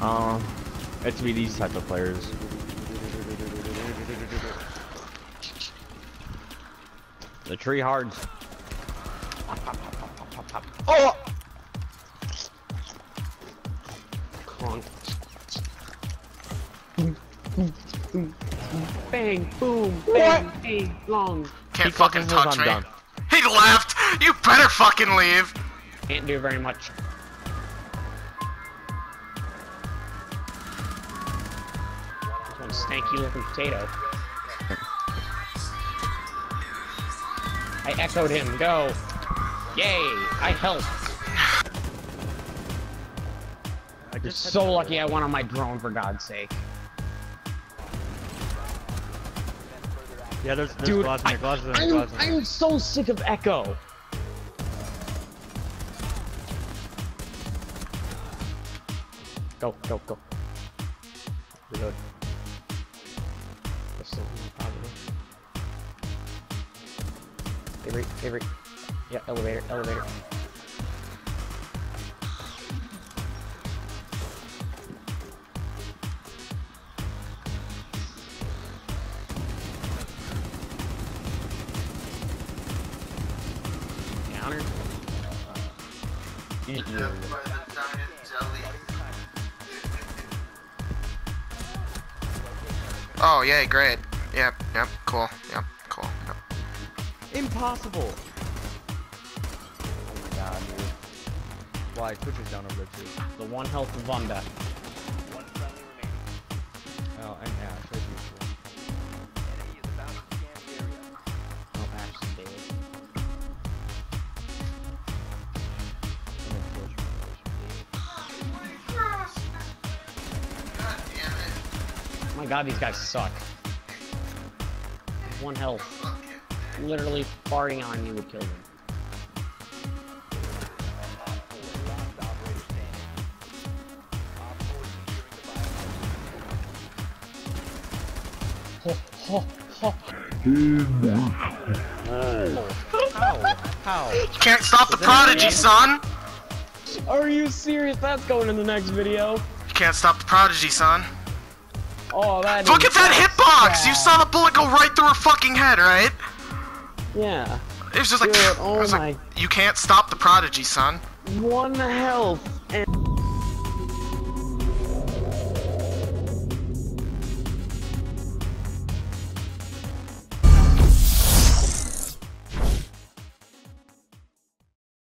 Um, it's be these type of players. The tree hards. Oh! Conk. bang, boom, bang, what? bang, long. Can't he fucking touch me. Done. He left! You better fucking leave! Can't do very much. This one stanky looking potato. I echoed him. Go. Yay! I helped. I You're so lucky I went on my drone for God's sake. Yeah, there's, there's Dude, glass in there, I, glass in there, glass in there. I'm so sick of Echo. Go, go, go. Reload. There's still one probably. Avery, Avery. Yeah, elevator, elevator. Counter. Eat Oh, yay, great. Yep, yep, cool, yep, cool. Yep. Impossible! Oh my god, dude. Why, Twitch is down over there too. The one health Vunda. Oh my god, these guys suck. One health. Literally farting on you would kill them. Ho, ho, ho. How? How? You can't stop the prodigy, son! Are you serious? That's going in the next video. You can't stop the prodigy, son. Oh, that Look at that hitbox! You saw the bullet go right through her fucking head, right? Yeah. It was just like, Dude, oh was my- like, you can't stop the prodigy, son. One health.